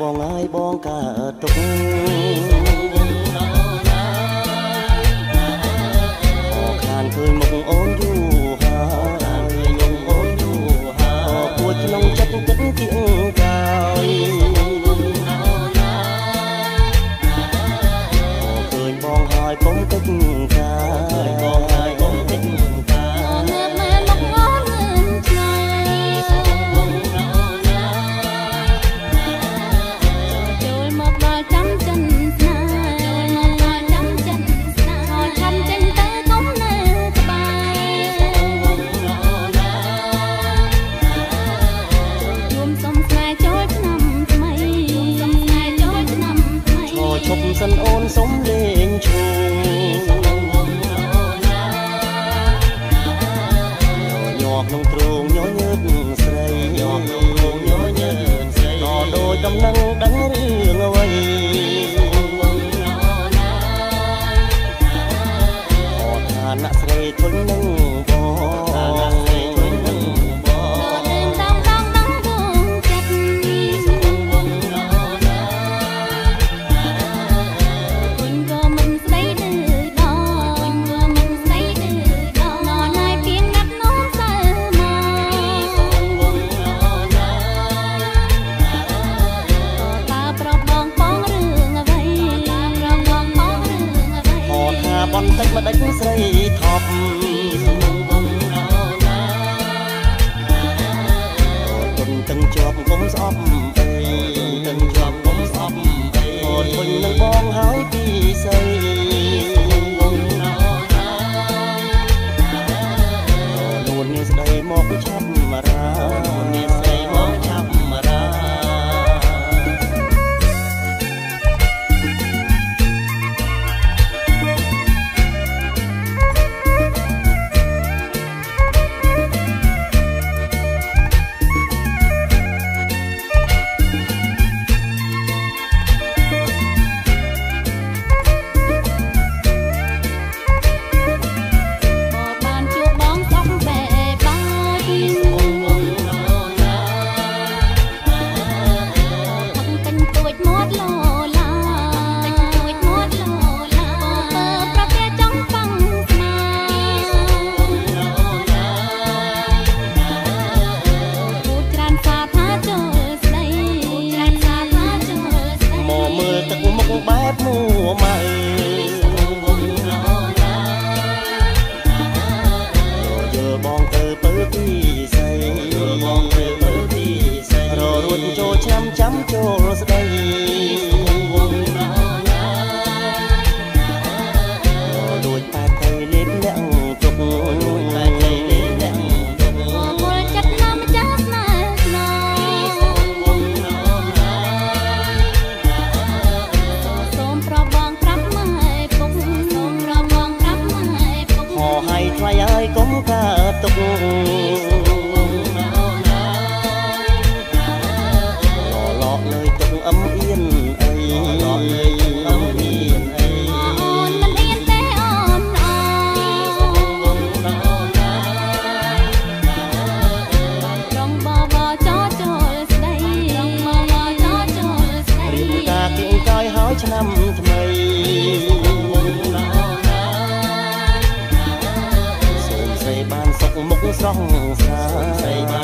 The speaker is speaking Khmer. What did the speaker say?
បងអើយបងកើតទុកខានឃើញមុខអូនយូ អ្នកស្រីធុញនឹង ទាំងជាប់គុំស្អប់អីទាំងជាប់គុំស្អប់អីអូនវិញនឹងបងហើយពីសីគុំណោណាអូននេះស្ដីមកឆាប់ ម៉ៅយល់បងទៅបើទីស័យយល់បងទៅបើទីស័យរត់ចូលឆ្នាំចាំចូលស្ដី កើតទុកឡោកលើទុកអឹមអៀនអីឡោកលើអឹមអៀនអីអូនមិនអៀនទេអូនអូនត្រង់បបចោចូលស្ដីត្រង់បបចោចូលស្ដីរៀបការគិងចោយហើយឆ្នាំថ្មី សងសា